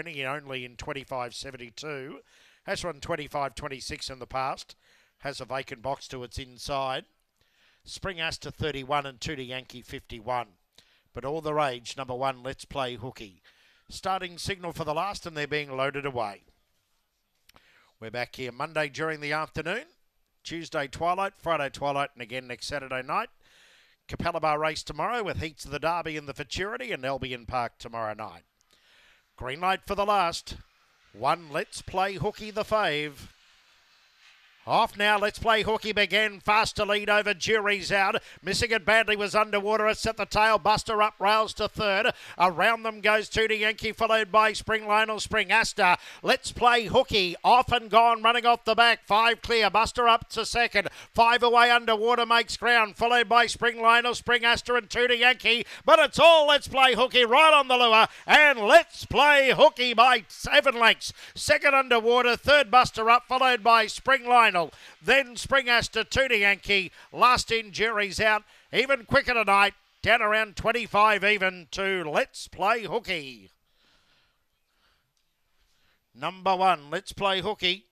turning only in 25.72. Has run 25.26 in the past. Has a vacant box to its inside. Spring Aster 31 and 2 to Yankee 51. But all the rage, number one, let's play hooky. Starting signal for the last, and they're being loaded away. We're back here Monday during the afternoon, Tuesday twilight, Friday twilight, and again next Saturday night. Capalaba race tomorrow with heats of the Derby and the Futurity and Albion Park tomorrow night. Green light for the last. One, let's play hooky the fave. Off now, let's play hooky again. Fast to lead over Jury's out. Missing it badly was underwater. It's at the tail. Buster up rails to third. Around them goes Tootie Yankee, followed by Spring Lionel Spring Aster. Let's play hooky. Off and gone, running off the back. Five clear. Buster up to second. Five away underwater makes ground, followed by Spring Lionel, Spring Aster, and Tootie Yankee. But it's all let's play hooky right on the lure. And let's play hooky by seven lengths. Second underwater, third Buster up, followed by Spring Lionel final. Then Spring Aster to Yankee. Last in Jury's out. Even quicker tonight. Down around 25 even to Let's Play Hooky. Number one, Let's Play Hooky.